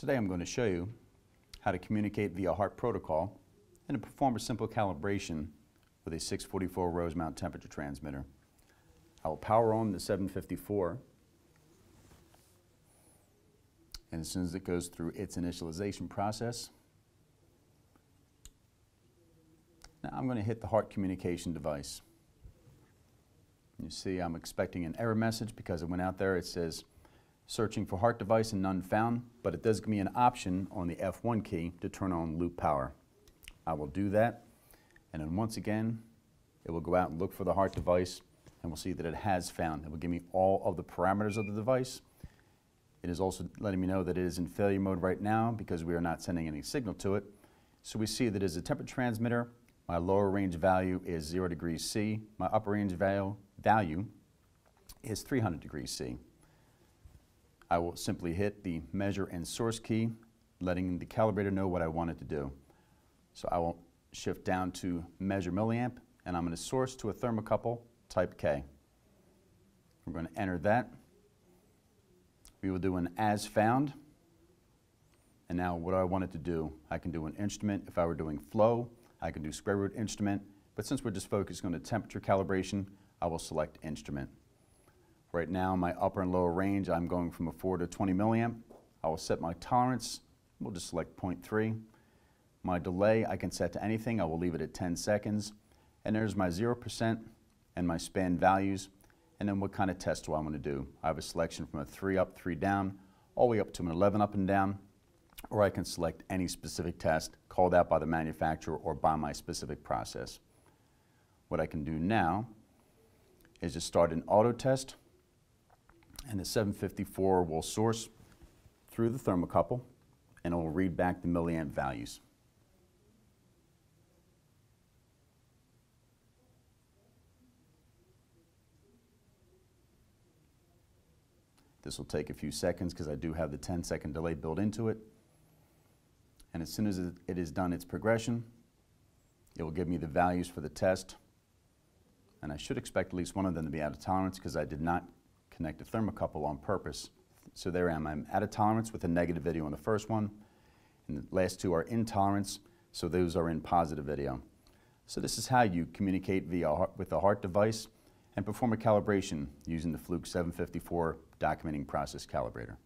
Today I'm going to show you how to communicate via HART protocol and to perform a simple calibration with a 644 Rosemount temperature transmitter. I will power on the 754 and as soon as it goes through its initialization process, now I'm going to hit the HART communication device. You see I'm expecting an error message because it went out there. It says searching for HART device and none found, but it does give me an option on the F1 key to turn on loop power. I will do that, and then once again, it will go out and look for the HART device, and we'll see that it has found. It will give me all of the parameters of the device. It is also letting me know that it is in failure mode right now because we are not sending any signal to it. So we see that as a temperature transmitter, my lower range value is 0 degrees C. My upper range value, value is 300 degrees C. I will simply hit the measure and source key, letting the calibrator know what I want it to do. So I will shift down to measure milliamp, and I'm going to source to a thermocouple type K. We're going to enter that. We will do an as found. And now what I want it to do? I can do an instrument. If I were doing flow, I can do square root instrument. But since we're just focusing on the temperature calibration, I will select instrument. Right now, my upper and lower range, I'm going from a 4 to 20 milliamp. I will set my tolerance. We'll just select 0.3. My delay, I can set to anything. I will leave it at 10 seconds. And there's my 0% and my span values. And then what kind of test do I want to do? I have a selection from a 3 up, 3 down, all the way up to an 11 up and down. Or I can select any specific test called out by the manufacturer or by my specific process. What I can do now is just start an auto test and the 754 will source through the thermocouple and it will read back the milliamp values. This will take a few seconds because I do have the 10 second delay built into it. And as soon as it is done its progression, it will give me the values for the test. And I should expect at least one of them to be out of tolerance because I did not connect a thermocouple on purpose. So there I am. I'm at a tolerance with a negative video on the first one, and the last two are in tolerance, so those are in positive video. So this is how you communicate via with a HART device and perform a calibration using the Fluke 754 documenting process calibrator.